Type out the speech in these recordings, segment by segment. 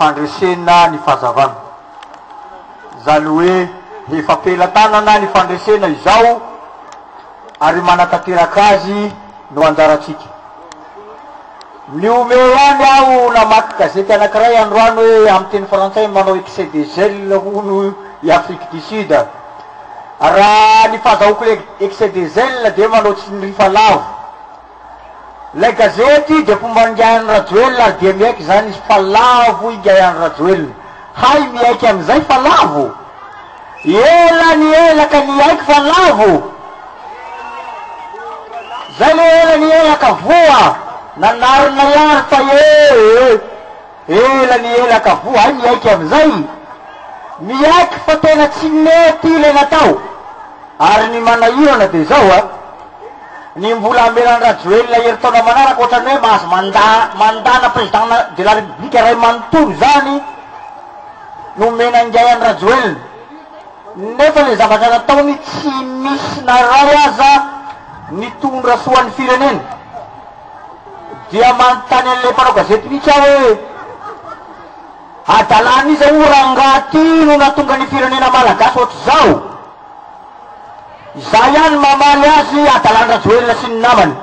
fandresena ny fazavana. Izany hoe efa pelatanana ny fandresena izao ary manatanteraka azy no anjarantsika. Nihomehy ihany aho namaky gazety anankiray androany hoe amin'ny teny frantsay ny manao excès de zèle hono i Afrique du Sud. Raha ny fahazahoako ilay excès de zèle dia manao tsy ny rifa lavo. Ilay gazety dia mpomba an'ingahy Andry Rajoelina ary dia miaiky izany izy fa lavo ingahy Andry Rajoelina. Hay miaiky an'izay fa lavo? Ela ny ela ka niaiky fa lavo! Zay le ela ny ela ka voa! Nanary naiary fa ee! Ela ny ela ka voay miaiky amin'izay. Miaiky fa tena tsy mety ilay natao. Ary ny manahirana dia izao a. Ny mbola hamelan-dRajoelina herintaona manaraka ohatran'ny hoe mahazo manda mandana président de la république iray manontolo izany no omena ingahy an-dRajoelina. Nefa ilay zavatra nataony tsy misy na iray aza nitondra soa an'ny firenena. Dia manontany an'ilay mpanao gazety mihitsy aho hoe, Adalan'iza hoy rangaha ity no nahatonga ny firenena malagasy ohatr'izao? Izaho ihany mamaly azy, Adalan-dRajoelina sy ny namany.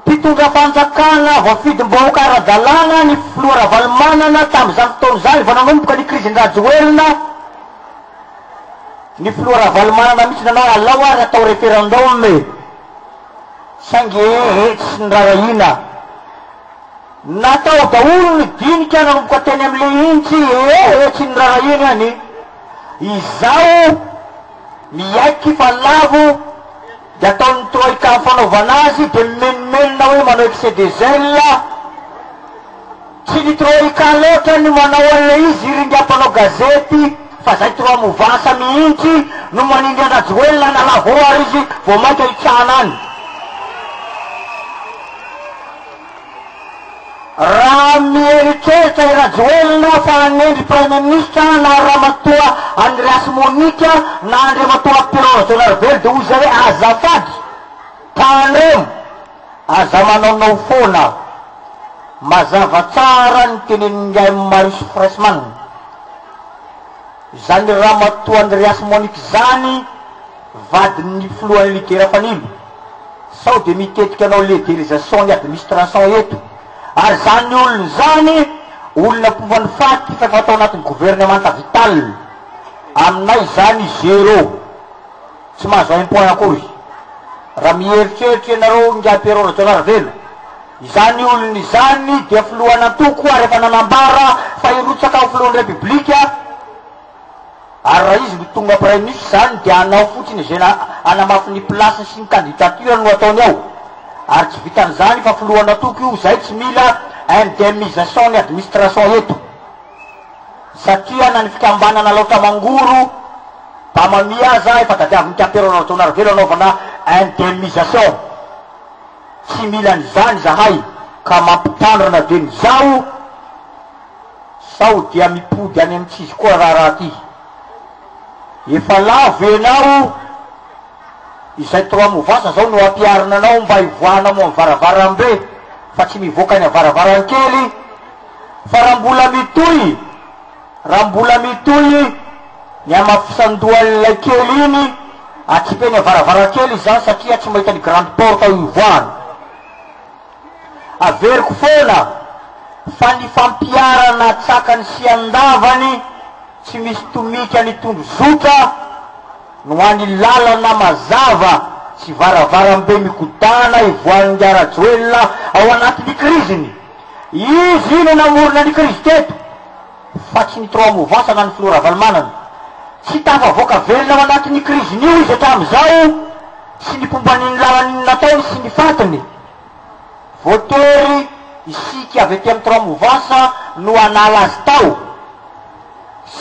Mpitondra fanjakana voafidim-bahoaka ara-dalàna ny filoha Ravalomanana tamin'izany fotoana izany vao nanomboka ny krizin'i Rajoelina, Ny filoha Ravalomanana mihitsy nanao alao ary natao referendum e! Saingy ee tsy niraharahiana. Natao daholo ny dinika nanomboka teny amin'ny lehintsy ee tsy niraharahiany any. Izaho miaiky fa lavo dia ataon'ny troika ny fanaovana azy dia mimenomenona hoe manao excès de zèle. Tsy ny troika loatra no manao an'ilay izy ry ingahy mpanao gazety fa izay trois movansa mihitsy no manindry an-dRajoelina na lavo ary izy vao mainka hitsahana any. Raha mieritreritra i Rajoelina fa hanendry Praiminisitra na Ramatoa Andreas Monica na Andriamatoa Pierrot Rajaonarivelo dia hoy izay hoe azafady, tandremo. Aza manaonao foana aho. Mazava tsara ny tenenin'ingahy Marius Freshman. Izany ramatoa Andreas Monique izany vadin'ny filohan'ny Ligue Ra Fanilo. Sao dia mitetika hanao levelisation ny administration eto. Ary izany olona izany olona mpompan'ny faty fa efa tao anatin'ny gouvernemanta Vital. Aminay izany zero. Tsy mahazo impôt akory. Raha mieritreritra ianareo Ingahy Pierrot Rajaonaravelo, izany olona izany dia filohan'antoko ary efa nanambara fa hirotsaka ho filohan'ny Repoblika ary raha izy no tonga Praiminisitra izany dia hanao fotsiny izay hanamafy ny place sy ny candidature no ataony ao ary tsy vitan'izany fa filohan'antoko io izay tsy mila indemnisation ny administration eto. Sakihana ny fikambanana Laoka Mangoro Bamamia aza efa tadiavin'ny Kapera Rajaonarivelo hanaovana indemnisation. Tsy mila an'izany izahay ka mampitandrina dia mizaho sao dia mipody any amin'ny tsy izy koa raharaha ty. Efa lavo ianao, izay trois movasa zao no ampiharina anao mba hivoahanao ao amin'ny varavarambe fa tsy mivoaka any am-varavarankely. Fa raha mbola mitohy, raha mbola mitohy ny hamafisan-dohan'ilay kely iny, atsipy eny am-varavarankely izany satria tsy mahita ny grande porte ao hivoahana. Averiko foana fa ny fampiharana an-tsakany sy an-davany tsy misy tomika ny tondrozotra no any lalana mazava sy varavarambe migodàna hivoahan'Ingahy Rajoelina ao anatin'ny kriziny. Izy no namorona ny krizy teto fa tsy ny trois mouvances na ny filoha Ravalomanana. Tsy tafavoaka velona ao anatin'ny krizin'io izy hatramin'izao sy ny mpomba ny ny lalany ny nataony sy ny fatiny. Voatery isika avy aty amin'ny trois mouvances no hanala azy tao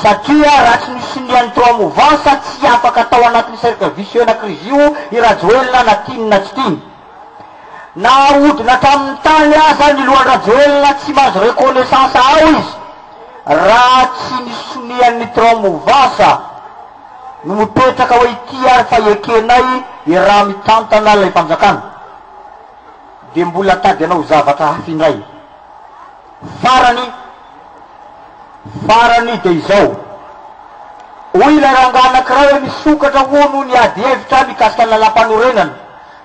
satria raha tsy nosonian'ny trois mouvances tsy afaka tao anatin'ny cercle vicieux-na krizy io i Rajoelina na tiany na tsy tiany. Na ahodina hatramin'ny tany aza ny lohan-dRajoelina tsy mahazo reconnaissance ao izy raha tsy ny sonian'ny Tromuvasa no mipetraka hoe ity ary fa ekenay iraha mitantana ilay fanjakana dia mbola tady hanao zavatra hafa indray. Farany farany dia izao. Hoy ilay rangahy anankiray hoe misokatra hono ny ady hevitra mikasika ny lalàmpanorenana.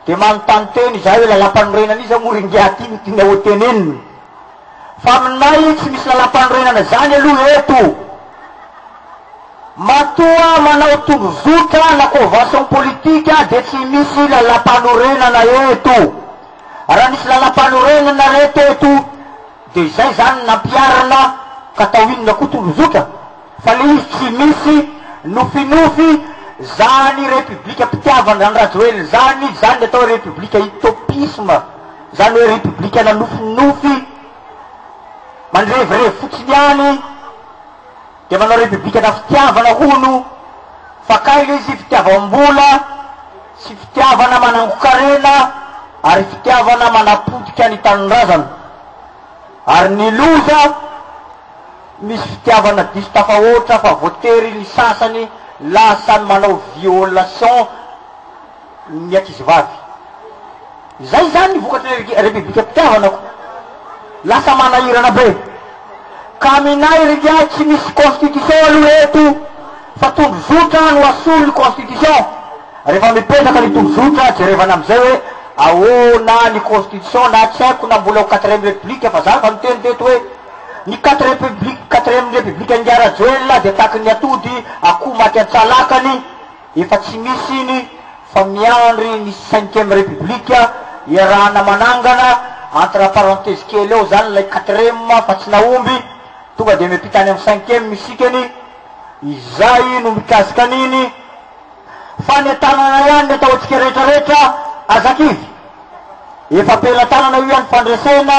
Dia manontany teny izahay hoe lalampanorenana iza moa ry ingahy ty no tianao ho tenenina? Fa aminay tsy misy lalampanorenana izany aloha eto. Matoa manao tondrozotra na convention politique dia tsy misy lalampanorenana eto. Raha nisy lalampanorenana re teto dia izay izany nampiharina ka atao inona koa tondrozotra? Fa le izy tsy misy nofinofy zany repiblika pitiavana zany rajoelina zany izy zany le atao hoe repiblika utopisme zany hoe repiblikana nofinofy mandrevirevy fotsiny ihany de manao repiblikana fitiavana hono fa kay le izy fitiavambola sy fitiavana manangokarena ary fitiavana manapotika ny tanindrazana ary ny loza Misy fitiavana diso tafahoatra fa voatery ny sasany lasa ny manao violation ny ankizivavy. Izay izany ny vokatry ny repiblikam-pitiavanako. Lasa manahirana be. Ka aminay ry giahy tsy misy constitution aloha eto fa tondrozotra no asolo ny constitution. Rehefa mipetraka ny tondrozotra jerevana amin'izay hoe ahoana ny constitution na tsy haiko na mbola ho quatrième république fa za efa niteny teto hoe Ny quatre republique quatrième republique Ingahy Rajoelina dia tahaky ny atody akoho maty an-tsalakany, efa tsy misy iny fa miandry ny cinquième republique iarahana manangana, entre parenthèses kely ao izany ilay quatrième fa tsy nahomby, tonga dia miampita any amin'ny cinquième isika anie, izay no mikasika an'iny fanentanana ihany ny ataontsika rehetra rehetra azakivy, efa am-pelatanana io ihany fandresena.